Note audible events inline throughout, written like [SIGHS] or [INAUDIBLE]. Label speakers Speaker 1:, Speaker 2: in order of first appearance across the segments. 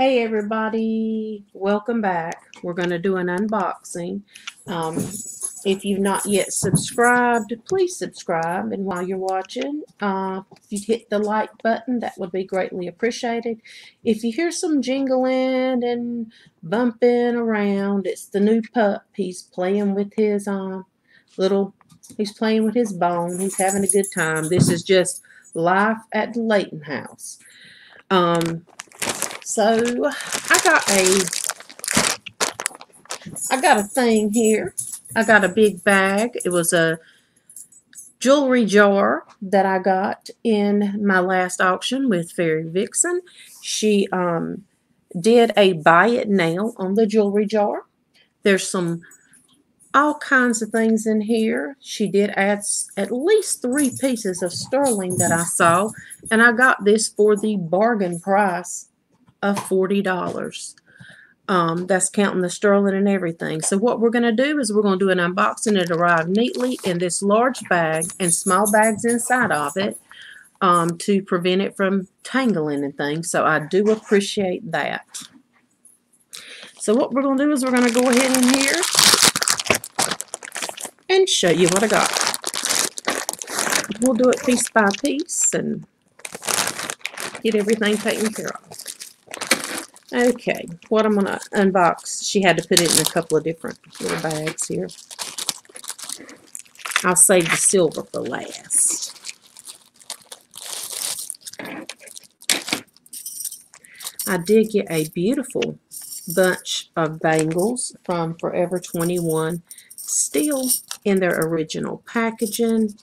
Speaker 1: Hey everybody, welcome back. We're going to do an unboxing. Um, if you've not yet subscribed, please subscribe. And while you're watching, uh, if you hit the like button, that would be greatly appreciated. If you hear some jingling and bumping around, it's the new pup. He's playing with his uh, little, he's playing with his bone. He's having a good time. This is just life at the Layton house. Um, so I got a I got a thing here. I got a big bag. It was a jewelry jar that I got in my last auction with FaeryVixen. She um, did a buy it now on the jewelry jar. There's some all kinds of things in here. She did add at least three pieces of sterling that I saw, and I got this for the bargain price of $40. Um, that's counting the sterling and everything. So what we're going to do is we're going to do an unboxing. It arrived neatly in this large bag and small bags inside of it um, to prevent it from tangling and things. So I do appreciate that. So what we're going to do is we're going to go ahead in here and show you what I got. We'll do it piece by piece and get everything taken care of. Okay, what I'm going to unbox, she had to put it in a couple of different little bags here. I'll save the silver for last. I did get a beautiful bunch of bangles from Forever 21, still in their original packaging.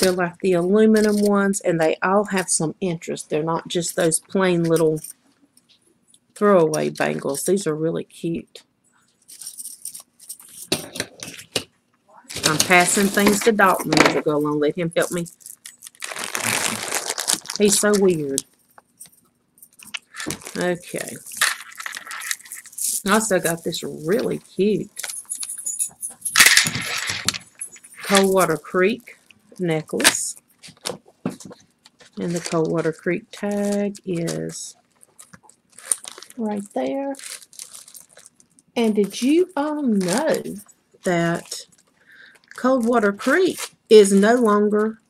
Speaker 1: They're like the aluminum ones, and they all have some interest. They're not just those plain little throwaway bangles. These are really cute. I'm passing things to Dalton as I go along. Let him help me. He's so weird. Okay. I also got this really cute Coldwater Creek necklace. And the Coldwater Creek tag is right there. And did you all know that Coldwater Creek is no longer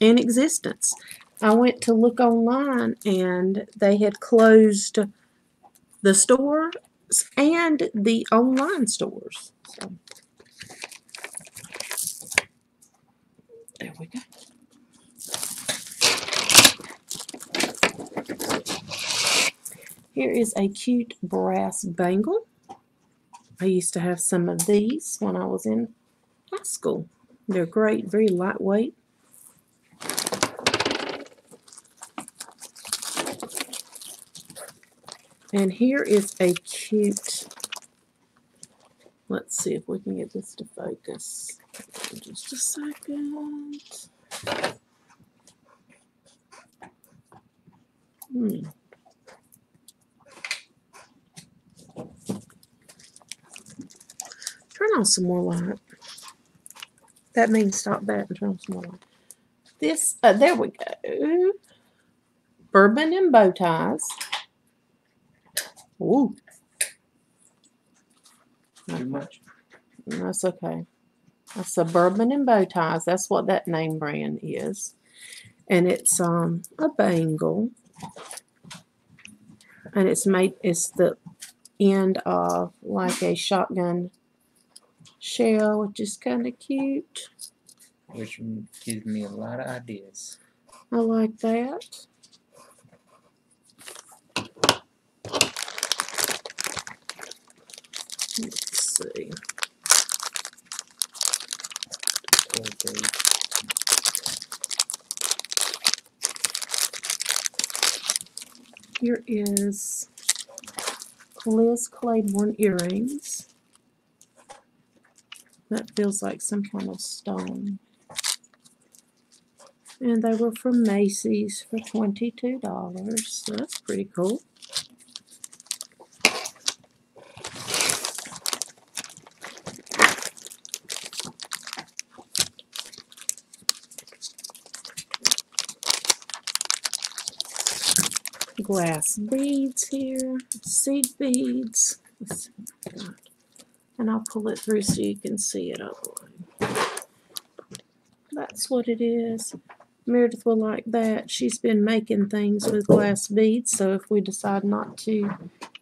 Speaker 1: in existence? I went to look online and they had closed the store and the online stores. So, there we go. Here is a cute brass bangle. I used to have some of these when I was in high school. They're great, very lightweight. And here is a cute, let's see if we can get this to focus. Just a second. Hmm. Turn on some more light. That means stop that and turn on some more light. This, uh, there we go. Bourbon and bow ties. Ooh.
Speaker 2: Too much.
Speaker 1: That's okay. That's a bourbon and bow ties. That's what that name brand is. And it's um a bangle. And it's made it's the end of like a shotgun shell, which is kind of cute.
Speaker 2: Which gives me a lot of ideas.
Speaker 1: I like that. Let's see.
Speaker 2: Okay.
Speaker 1: Here is Liz Claiborne earrings. That feels like some kind of stone. And they were from Macy's for $22. So that's pretty cool. glass beads here, seed beads see what I got. And I'll pull it through so you can see it outline. That's what it is. Meredith will like that. She's been making things with glass beads, so if we decide not to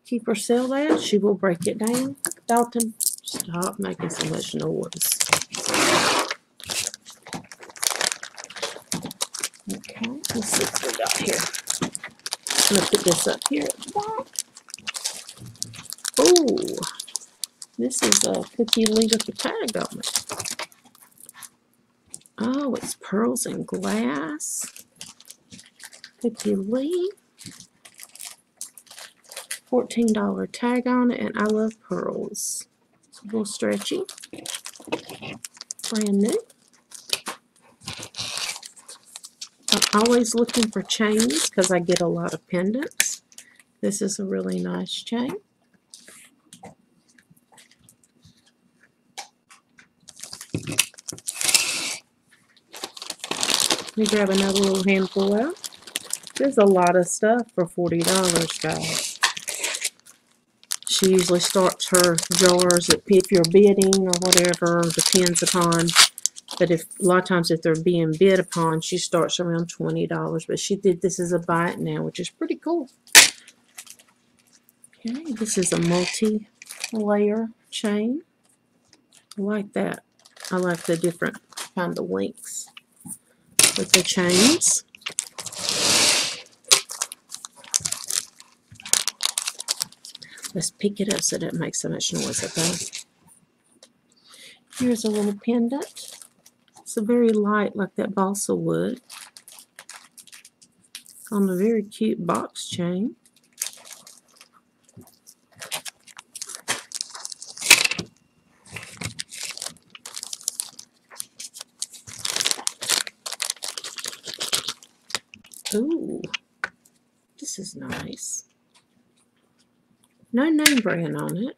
Speaker 1: keep or sell that, she will break it down. Dalton, stop making so much noise. Okay, let's see what we got here. Gonna put this up here at the bottom. Oh, this is a Cookie Lee with the tag on it. Oh, it's pearls and glass. Cookie Lee. $14 tag on it, and I love pearls. It's a little stretchy. Brand new. I'm always looking for chains because I get a lot of pendants. This is a really nice chain. Me grab another little handful out. There's a lot of stuff for $40, guys. She usually starts her jars at, if you're bidding or whatever, depends upon. But if a lot of times if they're being bid upon, she starts around $20. But she did this as a buy it now, which is pretty cool. Okay, this is a multi-layer chain. I like that. I like the different kind of links with the chains. Let's pick it up so that it makes so much noise, okay? Here's a little pendant. It's a very light, like that balsa wood. On a very cute box chain. Ooh, this is nice. No name brand on it,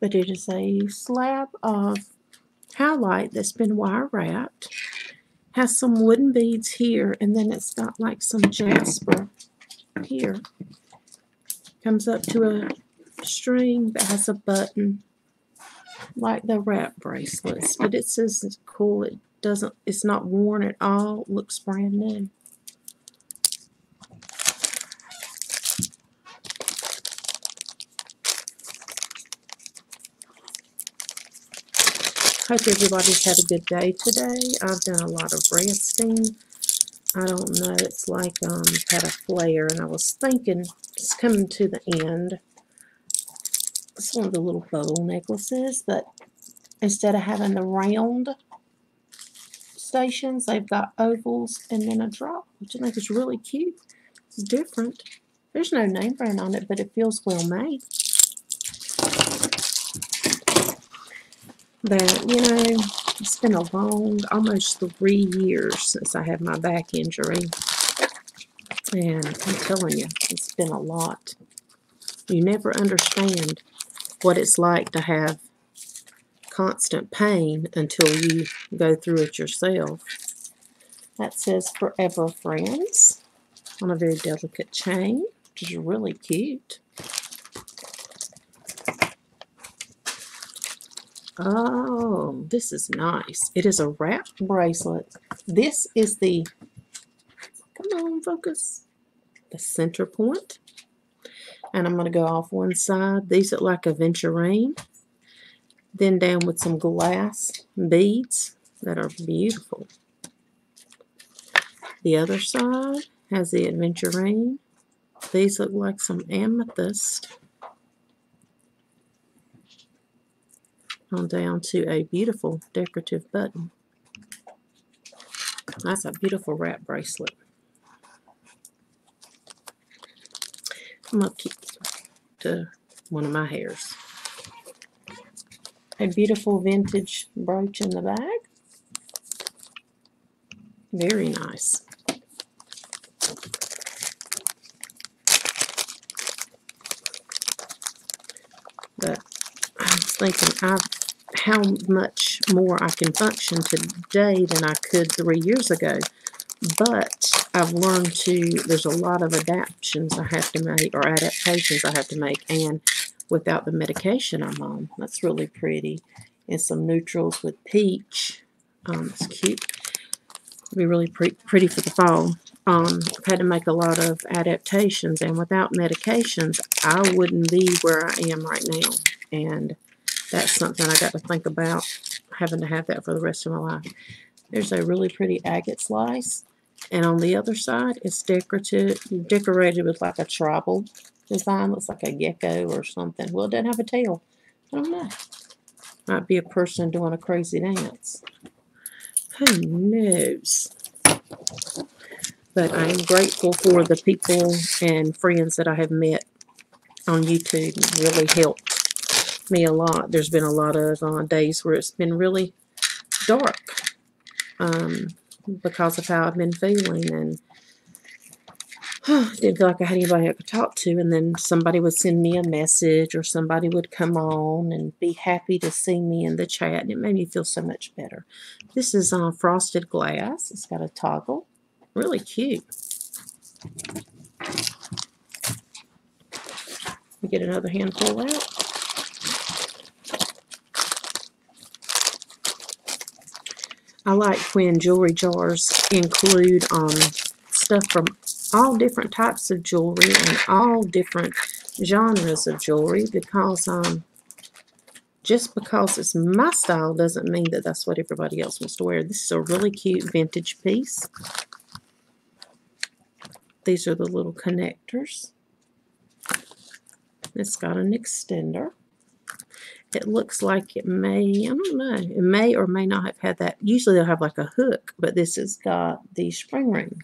Speaker 1: but it is a slab of howlite that's been wire wrapped. Has some wooden beads here, and then it's got like some jasper here. Comes up to a string that has a button, like the wrap bracelets. But it says it's cool. It doesn't. It's not worn at all. looks brand new. Hope everybody's had a good day today. I've done a lot of resting. I don't know, it's like um had a flare and I was thinking it's coming to the end. It's one of the little bow necklaces, but instead of having the round stations, they've got ovals and then a drop, which I think is really cute. It's different. There's no name brand on it, but it feels well made. But, you know, it's been a long, almost three years since I had my back injury. And I'm telling you, it's been a lot. You never understand what it's like to have constant pain until you go through it yourself. That says Forever Friends on a very delicate chain, which is really cute. Oh, this is nice. It is a wrap bracelet. This is the, come on, focus, the center point. And I'm going to go off one side. These look like a aventurine. Then down with some glass beads that are beautiful. The other side has the aventurine. These look like some amethyst. On down to a beautiful decorative button. That's a beautiful wrap bracelet. I'm going to keep to one of my hairs. A beautiful vintage brooch in the bag. Very nice. But I was thinking I've how much more I can function today than I could three years ago. But I've learned to, there's a lot of adaptations I have to make, or adaptations I have to make, and without the medication I'm on. That's really pretty. And some neutrals with peach. Um, it's cute. It'll be really pre pretty for the fall. Um, I've had to make a lot of adaptations, and without medications, I wouldn't be where I am right now. And that's something I got to think about, having to have that for the rest of my life. There's a really pretty agate slice. And on the other side, it's decorative, decorated with like a tribal design. Looks like a gecko or something. Well, it doesn't have a tail. I don't know. Might be a person doing a crazy dance. Who knows? But I am grateful for the people and friends that I have met on YouTube. Really helped me a lot. There's been a lot of uh, days where it's been really dark. Um, because of how I've been feeling and [SIGHS] didn't feel like I had anybody I could talk to. And then somebody would send me a message or somebody would come on and be happy to see me in the chat. And it made me feel so much better. This is uh, frosted glass. It's got a toggle. Really cute. We get another handful out. I like when jewelry jars include um, stuff from all different types of jewelry and all different genres of jewelry because um, just because it's my style doesn't mean that that's what everybody else wants to wear. This is a really cute vintage piece. These are the little connectors. It's got an extender. It looks like it may, I don't know, it may or may not have had that. Usually they'll have like a hook, but this has got the spring ring.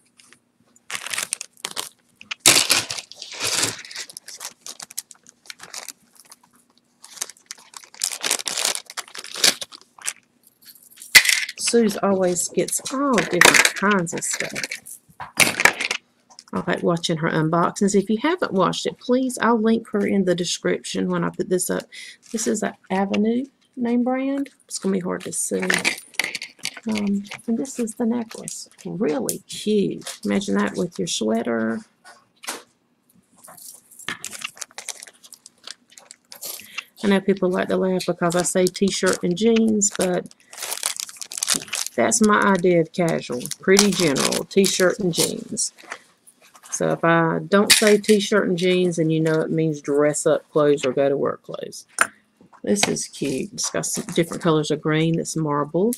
Speaker 1: Sue's always gets all different kinds of stuff. I like watching her unboxings. If you haven't watched it, please, I'll link her in the description when I put this up. This is an Avenue name brand. It's going to be hard to see. Um, and this is the necklace. Really cute. Imagine that with your sweater. I know people like to laugh because I say t-shirt and jeans, but that's my idea of casual. Pretty general. T-shirt and jeans. So if I don't say t-shirt and jeans, and you know it means dress up clothes or go to work clothes. This is cute. It's got some different colors of green. It's marbled.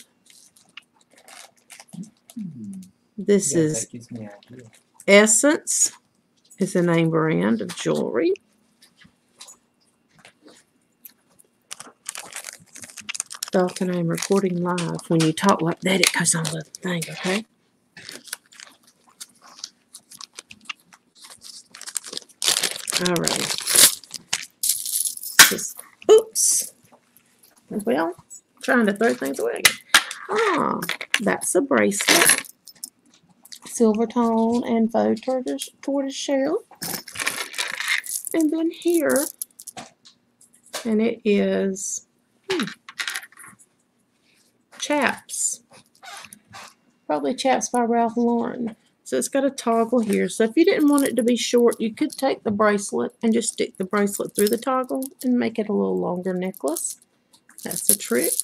Speaker 1: Hmm. This
Speaker 2: Yeah,
Speaker 1: is
Speaker 2: that gives me an idea.
Speaker 1: Essence. It's a name brand of jewelry. Falcon, I'm recording live. When you talk like that, it goes on the thing, okay? Alright. Just, oops. Well, trying to throw things away. Ah, that's a bracelet. Silver tone and faux tortoise, tortoise shell. And then here, and it is hmm, Chaps. Probably Chaps by Ralph Lauren. So it's got a toggle here. So if you didn't want it to be short, you could take the bracelet and just stick the bracelet through the toggle and make it a little longer necklace. That's the trick.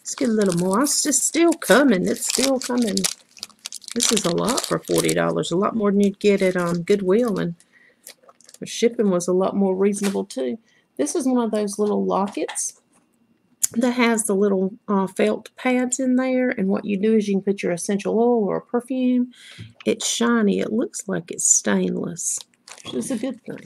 Speaker 1: Let's get a little more. It's just still coming. It's still coming. This is a lot for $40. A lot more than you'd get at um, Goodwill. And the shipping was a lot more reasonable too. This is one of those little lockets that has the little uh, felt pads in there. And what you do is you can put your essential oil or perfume. It's shiny. It looks like it's stainless, which is a good thing.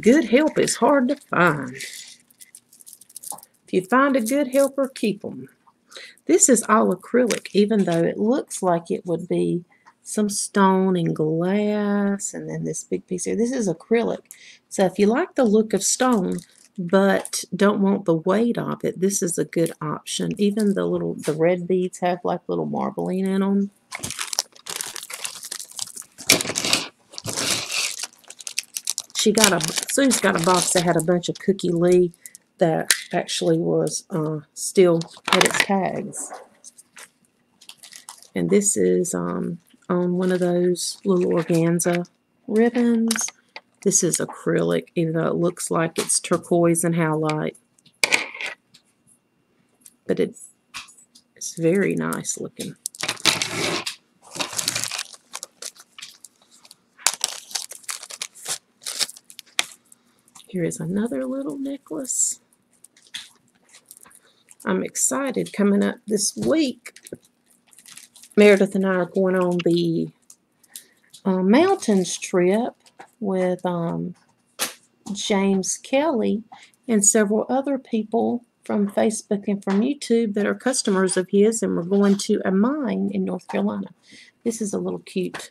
Speaker 1: Good help is hard to find. If you find a good helper, keep them. This is all acrylic, even though it looks like it would be some stone and glass, and then this big piece here. This is acrylic. So if you like the look of stone, but don't want the weight of it, this is a good option. Even the little, the red beads have like little marbling in them. She got a, Sue's got a box that had a bunch of Cookie Lee that actually was uh, still had its tags. And this is um, on one of those little organza ribbons. This is acrylic, even though it looks like it's turquoise and howlite. But it's, it's very nice looking. Here is another little necklace. I'm excited coming up this week. Meredith and I are going on the uh, mountains trip with um, James Kelly and several other people from Facebook and from YouTube that are customers of his, and we're going to a mine in North Carolina. This is a little cute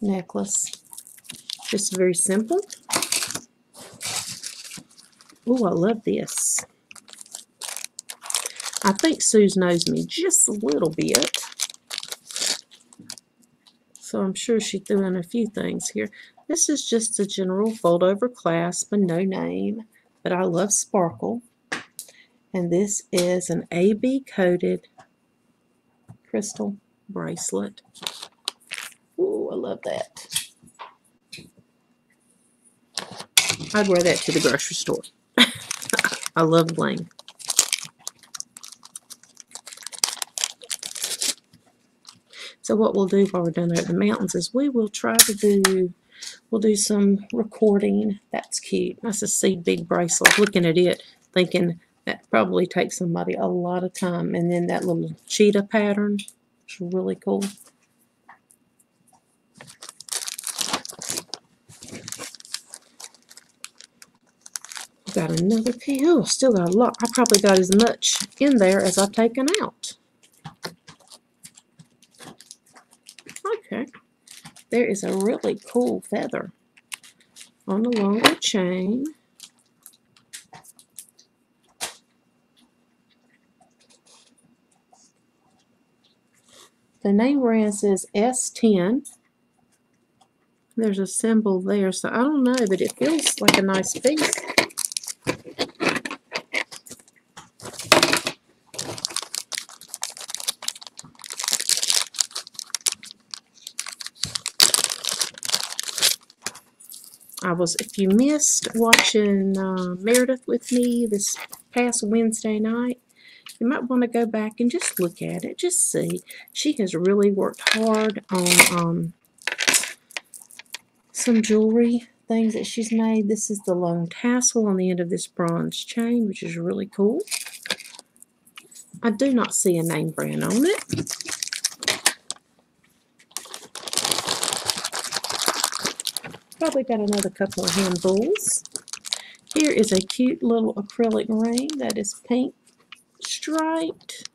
Speaker 1: necklace. Just very simple. Oh, I love this. I think Suze knows me just a little bit. So I'm sure she threw in a few things here. This is just a general fold over clasp and no name, but I love sparkle. And this is an AB coated crystal bracelet. Ooh, I love that. I'd wear that to the grocery store. [LAUGHS] I love bling. So what we'll do while we're down there at the mountains is we will try to do, we'll do some recording. That's cute. That's a seed bead bracelet. Looking at it, thinking that probably takes somebody a lot of time. And then that little cheetah pattern is really cool. Got another pen. Oh, still got a lot. I probably got as much in there as I've taken out. Okay. There is a really cool feather on a longer chain. The name brand says S10. There's a symbol there, so I don't know, but it feels like a nice piece. Was, if you missed watching uh, Meredith with me this past Wednesday night, you might want to go back and just look at it, just see. She has really worked hard on um, some jewelry things that she's made. This is the long tassel on the end of this bronze chain, which is really cool. I do not see a name brand on it. Probably got another couple of handfuls. Here is a cute little acrylic ring that is pink striped.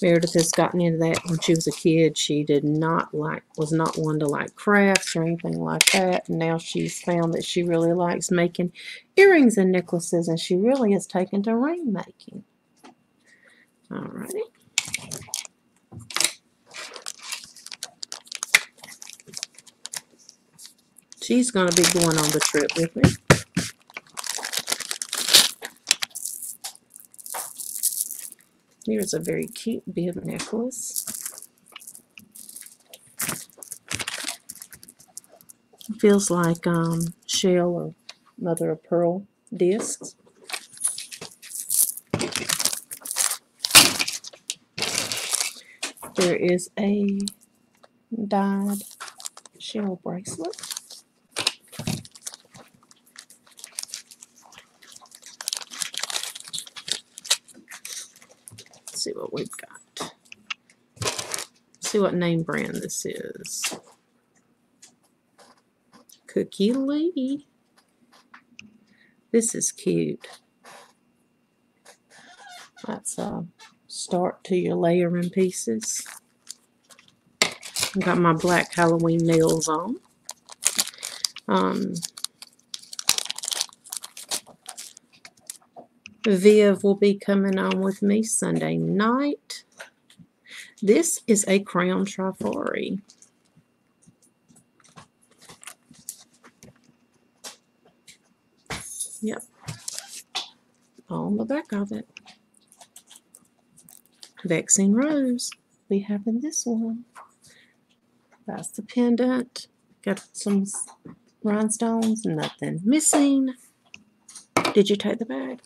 Speaker 1: Meredith has gotten into that when she was a kid. She did not like, was not one to like crafts or anything like that. And now she's found that she really likes making earrings and necklaces, and she really has taken to ring making. Alrighty. She's going to be going on the trip with me. Here's a very cute bib necklace. feels like um, shell or mother of pearl discs. There is a dyed shell bracelet. See what we've got. See what name brand this is. Cookie Lee. This is cute. That's a start to your layering pieces. Got my black Halloween nails on. Um, Viv will be coming on with me Sunday night. This is a Crown Trifari. Yep. On the back of it. Vexing Rose. We have in this one. That's the pendant. Got some rhinestones, nothing missing. Did you take the bag?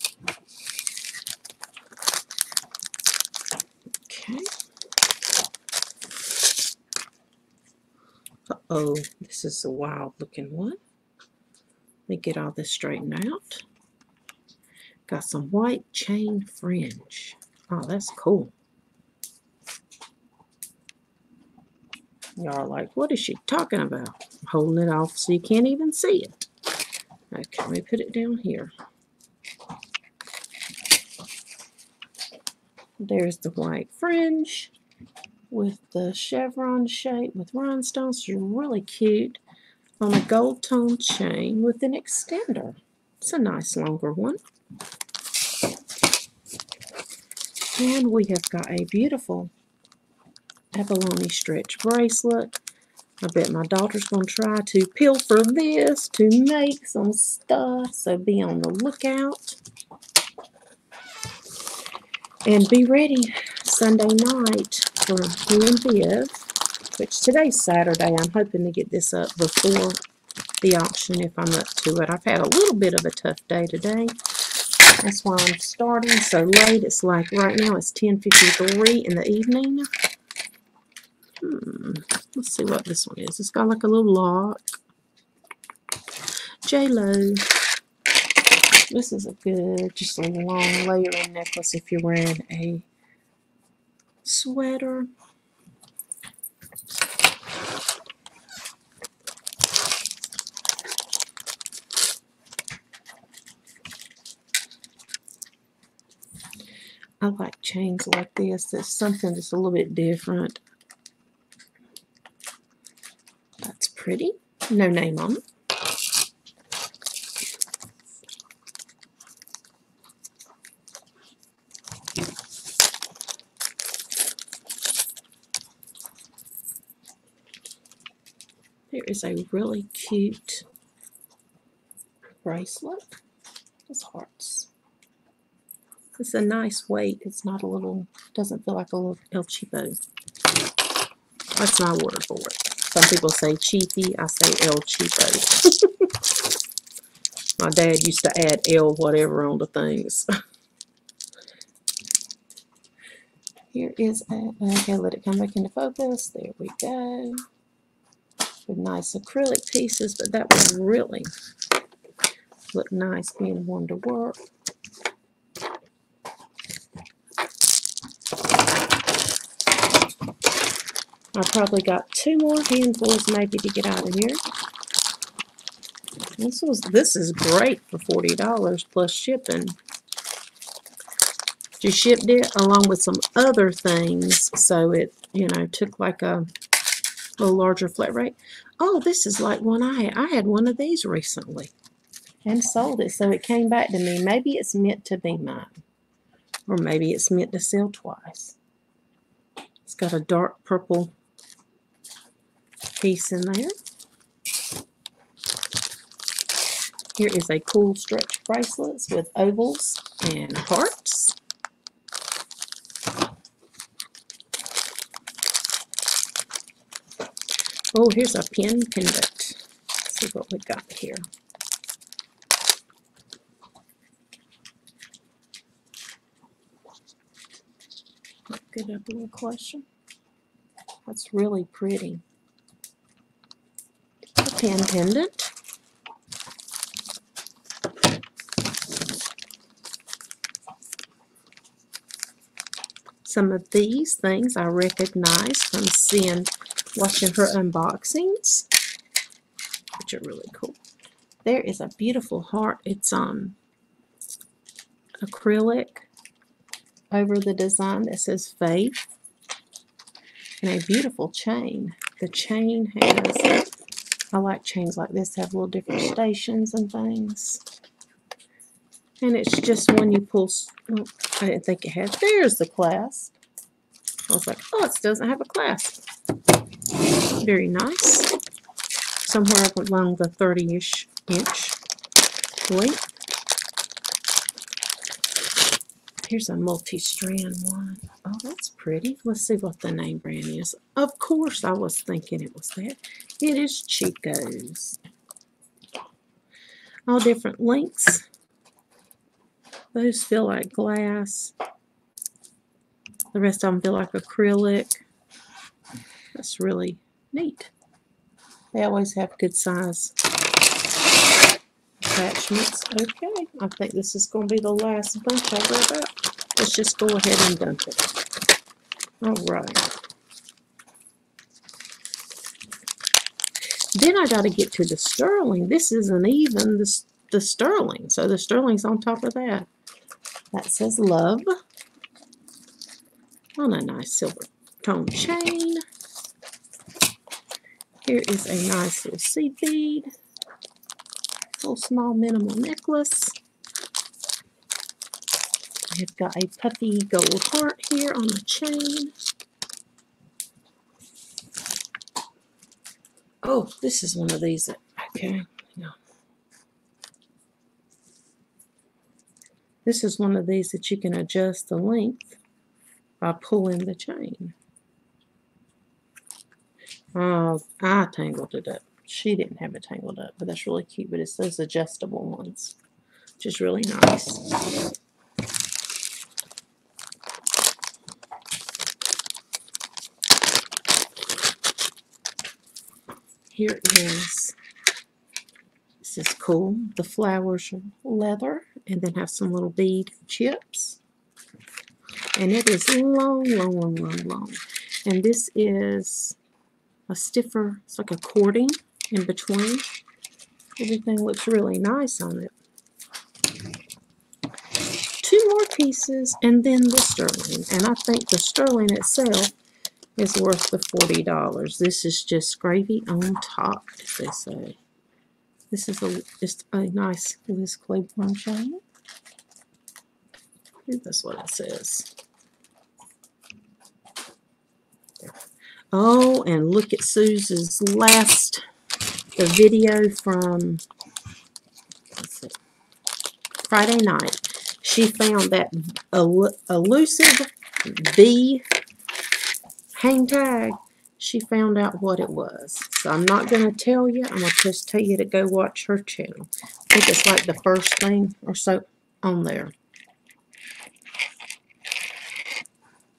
Speaker 1: Okay. Uh oh, this is a wild looking one. Let me get all this straightened out. Got some white chain fringe. Oh, that's cool. Y'all are like, what is she talking about? I'm holding it off so you can't even see it. Okay, let me put it down here. There's the white fringe with the chevron shape with rhinestones. Really cute on a gold tone chain with an extender. It's a nice longer one. And we have got a beautiful abalone stretch bracelet. I bet my daughter's going to try to pilfer this to make some stuff, so be on the lookout. And be ready Sunday night for and Viv, which today's Saturday. I'm hoping to get this up before the auction if I'm up to it. I've had a little bit of a tough day today. That's why I'm starting so late. It's like right now it's 10.53 in the evening. Hmm. Let's see what this one is. It's got like a little lock. J-Lo. This is a good, just a long layering necklace if you're wearing a sweater. I like chains like this. There's something that's a little bit different. That's pretty. No name on. There is a really cute bracelet. It's hearts. It's a nice weight. It's not a little, doesn't feel like a little El Cheapo. That's my word for it. Some people say cheapy. I say El Cheapo. [LAUGHS] my dad used to add L whatever on the things. [LAUGHS] Here is a, uh, okay, let it come back into focus. There we go. With nice acrylic pieces, but that would really look nice being one to work. I probably got two more handfuls maybe to get out of here. This was this is great for forty dollars plus shipping. She shipped it along with some other things, so it you know took like a little larger flat rate. Oh, this is like one I had. I had one of these recently and sold it, so it came back to me. Maybe it's meant to be mine, or maybe it's meant to sell twice. It's got a dark purple piece in there. Here is a cool stretch bracelets with ovals and hearts. Oh, here's a pin pendant. Let's see what we got here. Get up a little. That's really pretty. A pin pendant. Some of these things I recognize from seeing, watching her unboxings, which are really cool. There is a beautiful heart. It's um acrylic over the design that says faith and a beautiful chain. The chain has, I like chains like this, have little different stations and things. And it's just when you pull, I didn't think it had, there's the clasp. I was like, oh, it doesn't have a clasp. Very nice. Somewhere along the 30-ish inch length. Here's a multi-strand one. Oh, that's pretty. Let's see what the name brand is. Of course, I was thinking it was that. It is Chico's. All different lengths. Those feel like glass. The rest of them feel like acrylic. That's really neat. They always have good size attachments. Okay, I think this is going to be the last bunch I grab out. Let's just go ahead and dump it. All right. Then I got to get to the sterling. This isn't even the, the sterling. So the sterling's on top of that. That says love. On a nice silver tone chain. Here is a nice little seed bead. Little small minimal necklace. I've got a puffy gold heart here on the chain. Oh, this is one of these that, okay, no. This is one of these that you can adjust the length by pulling the chain. Oh, I tangled it up. She didn't have it tangled up, but that's really cute. But it's those adjustable ones, which is really nice. Here is, this is cool. The flowers are leather and then have some little bead chips. And it is long, long, long, long, long. And this is a stiffer, it's like a cording in between. Everything looks really nice on it. Two more pieces and then the sterling. And I think the sterling itself is worth the $40. This is just gravy on top, they say. This is a, just a nice Liz Claiborne chain. I think that's what it says. Oh, and look at Susan's last, the video from Friday night. She found that elu- elusive bee hang tag. She found out what it was. So I'm not going to tell you. I'm going to just tell you to go watch her channel. I think it's like the first thing or so on there.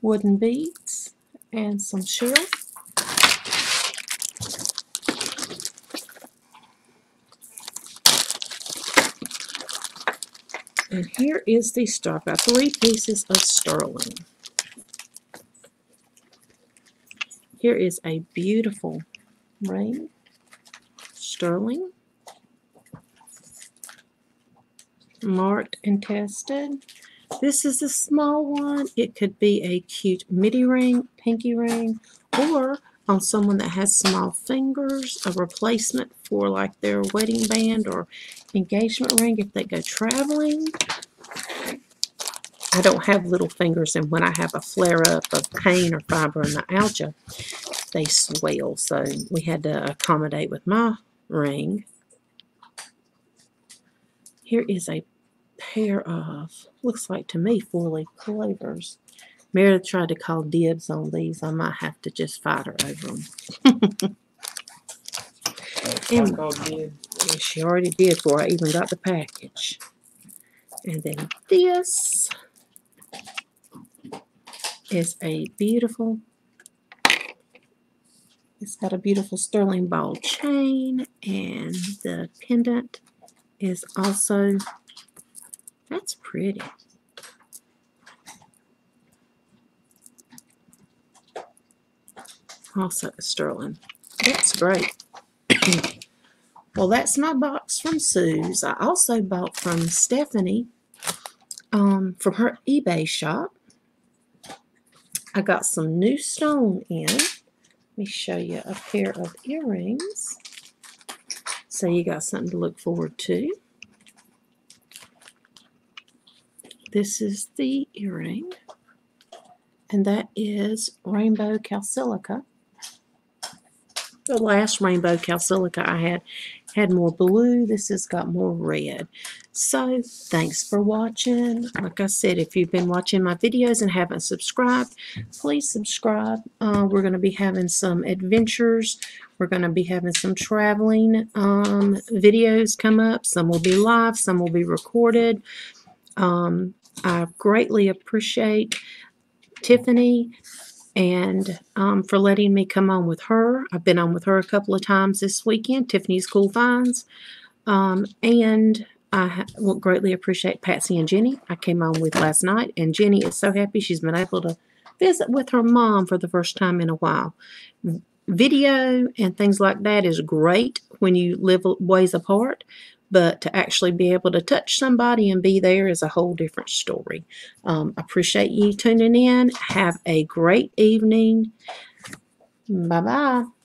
Speaker 1: Wooden beads and some shell. And here is the star. I've three pieces of sterling. Here is a beautiful ring. Sterling. Marked and tested. This is a small one. It could be a cute midi ring, pinky ring, or on someone that has small fingers, a replacement for like their wedding band or engagement ring if they go traveling. I don't have little fingers, and when I have a flare up of pain or fibromyalgia, they swell. So we had to accommodate with my ring. Here is a pair of, looks like to me, four leaf clovers. Meredith tried to call dibs on these. I might have to just fight her over them. [LAUGHS] Em-
Speaker 2: Taco did.
Speaker 1: And she already did before I even got the package. And then this is a beautiful, it's got a beautiful sterling ball chain and the pendant is also, that's pretty. Also a sterling. That's great. [LAUGHS] Well, that's my box from Sue's. I also bought from Stephanie um, from her eBay shop. I got some new stone in. Let me show you a pair of earrings. So you got something to look forward to. this is the earring. And that is rainbow calsilica. The last rainbow calsilica I had had more blue. This has got more red. So thanks for watching. Like I said, if you've been watching my videos and haven't subscribed, please subscribe. Uh, we're going to be having some adventures. We're going to be having some traveling um, videos come up. Some will be live, some will be recorded. Um, I greatly appreciate Tiffany and um, for letting me come on with her. I've been on with her a couple of times this weekend, Tiffany's Cool Finds. Um, and I will greatly appreciate Patsy and Jenny. I came on with last night, and Jenny is so happy she's been able to visit with her mom for the first time in a while. Video and things like that is great when you live ways apart, but to actually be able to touch somebody and be there is a whole different story. Um, appreciate you tuning in. Have a great evening. Bye bye.